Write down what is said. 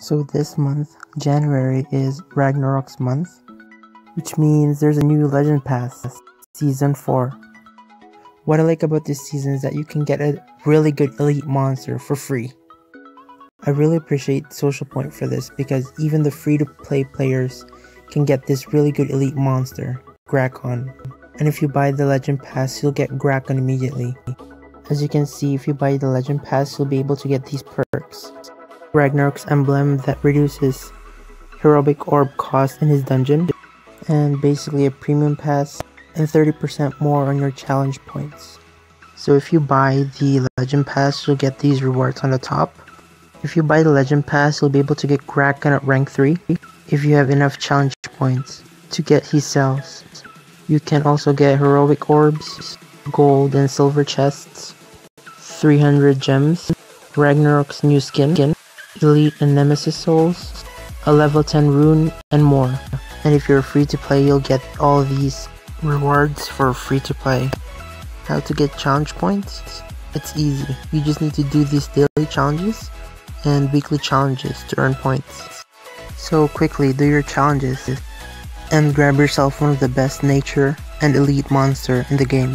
So this month, January, is Ragnarok's month, which means there's a new Legend Pass, Season 4. What I like about this season is that you can get a really good elite monster for free. I really appreciate Social Point for this because even the free to play players can get this really good elite monster, Grakon. And if you buy the Legend Pass, you'll get Grakon immediately. As you can see, if you buy the Legend Pass, you'll be able to get these perks. Ragnarok's emblem that reduces heroic orb cost in his dungeon, and basically a premium pass and 30% more on your challenge points. So if you buy the legend pass, you'll get these rewards on the top. If you buy the legend pass, you'll be able to get Grakon at rank 3 if you have enough challenge points to get his cells. You can also get heroic orbs, gold and silver chests, 300 gems, Ragnarok's new skin, Elite and Nemesis Souls, a level 10 rune, and more. And if you're free to play, you'll get all these rewards for free to play. How to get challenge points? It's easy. You just need to do these daily challenges and weekly challenges to earn points. So quickly do your challenges and grab yourself one of the best nature and elite monster in the game.